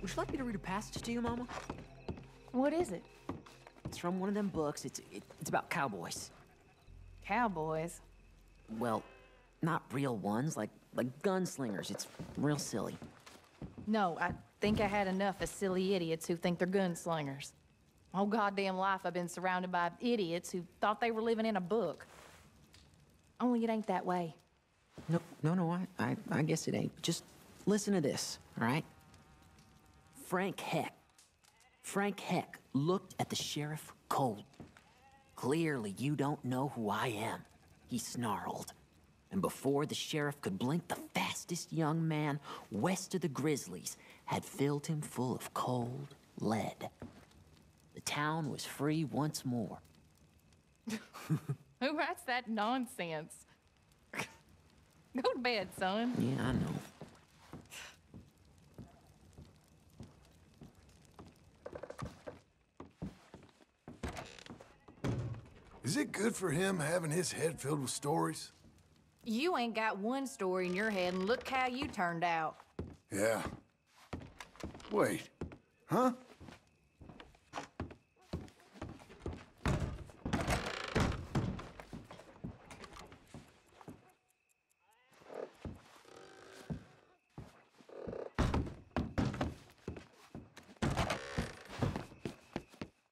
Would you like me to read a passage to you, Mama? What is it? It's from one of them books. It's it, it's about cowboys. Cowboys. Well, not real ones, like like gunslingers. It's real silly. No, I think I had enough of silly idiots who think they're gunslingers. Whole goddamn life I've been surrounded by idiots who thought they were living in a book. Only it ain't that way. No, no, no. I, I, I guess it ain't. Just listen to this, all right? Frank Heck. Frank Heck looked at the sheriff cold. Clearly, you don't know who I am, he snarled. And before the sheriff could blink, the fastest young man west of the Grizzlies had filled him full of cold lead. The town was free once more. Who writes that nonsense? Go to bed, son. Yeah, I know. Is it good for him having his head filled with stories? You ain't got one story in your head, and look how you turned out. Yeah. Wait. Huh?